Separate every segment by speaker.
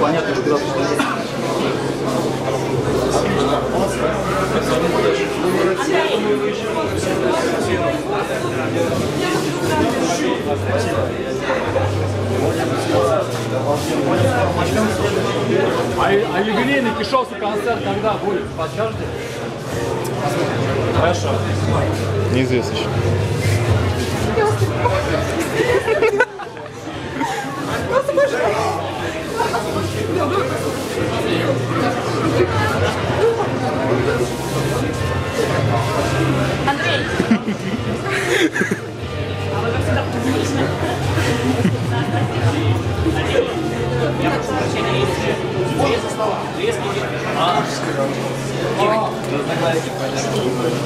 Speaker 1: Понятно, что куда
Speaker 2: А, а юбилейный Кишовский концерт когда будет? Подскажете? Хорошо.
Speaker 1: Неизвестно еще.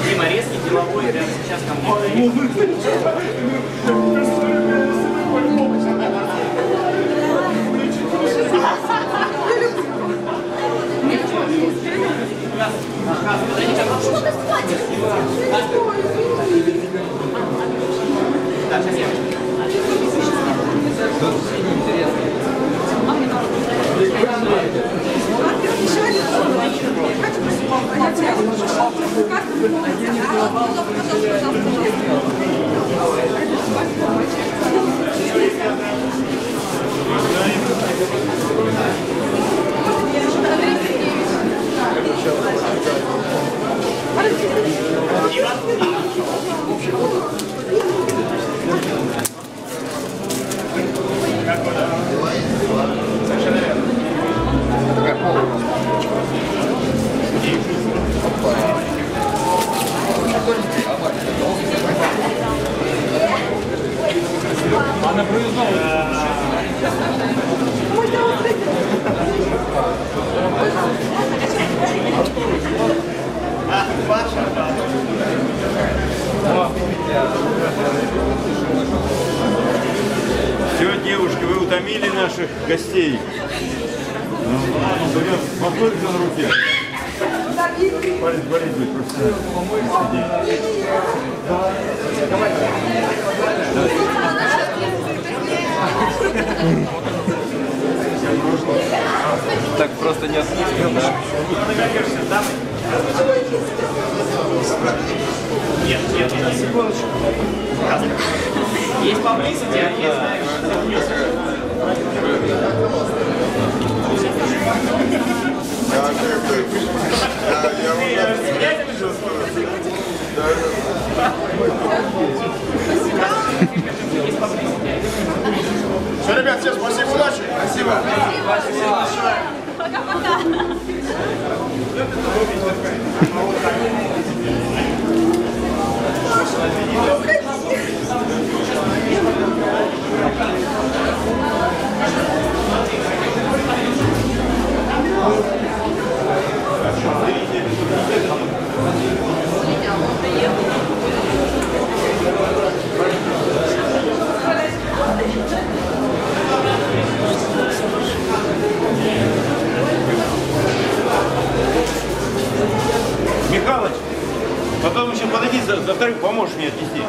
Speaker 3: Дима, резкий деловой прямо сейчас ко мне.
Speaker 2: А на проездном?
Speaker 4: Все, девушки, вы утомили наших гостей. Ну, Махнуть на руке. Палец болеть будет просто.
Speaker 1: Так просто не отпустим, да?
Speaker 3: Нет, нет, нет. Секундочку. Есть поблизости, а есть, знаешь,
Speaker 4: Михалыч, потом еще подойди, за, за вторым поможешь мне отнести.